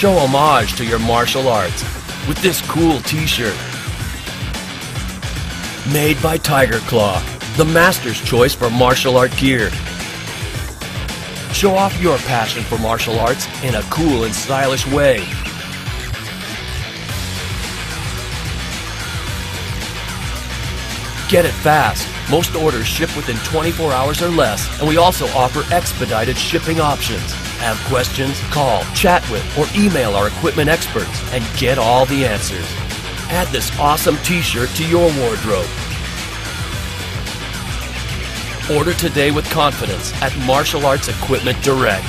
Show homage to your martial arts with this cool t-shirt. Made by Tiger Claw, the master's choice for martial art gear. Show off your passion for martial arts in a cool and stylish way. Get it fast. Most orders ship within 24 hours or less, and we also offer expedited shipping options. Have questions? Call, chat with, or email our equipment experts and get all the answers. Add this awesome t-shirt to your wardrobe. Order today with confidence at Martial Arts Equipment Direct.